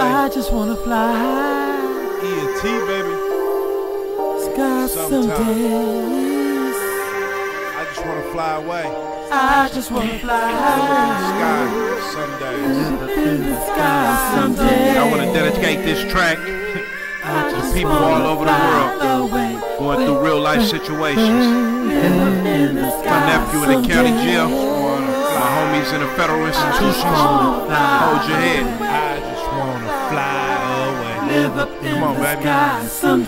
away. I just wanna fly high. ENT, baby. Sky some Sometime. days. I just wanna fly away. I just wanna fly high. Sky some days. In the sky someday. I wanna dedicate this track I just people all over the world away. going through real life situations. My nephew in the county jail. My homies in the federal institutions. Hold your head. Wanna fly away. Live up Come on, the baby.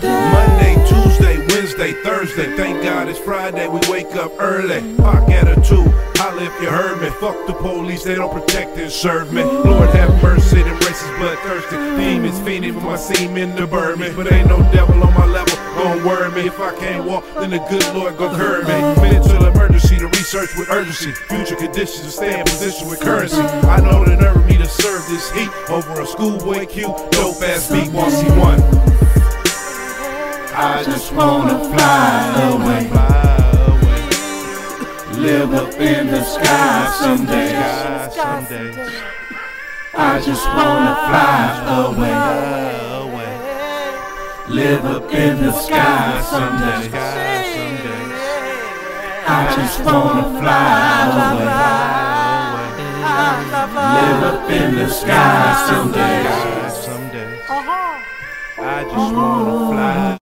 Monday, Tuesday, Wednesday, Thursday. Thank God it's Friday. We wake up early. Park at a two. Holla if you heard me. Fuck the police, they don't protect and serve me. Lord have mercy, them racist bloodthirsty. Demons fiending for my semen to burn me. But ain't no devil on my level. Gon' worry me if I can't walk, then the good Lord gon' curb me. Mental emergency to research with urgency. Future conditions to stay in position with currency. I know the nerve of me to serve this heat over a schoolboy Q. Dope ass beat, one. I just wanna fly away. Live up in the sky someday. I just wanna fly away. Live up in the sky someday. I just wanna fly away. Live up in the sky someday. Uh-huh. I just wanna fly.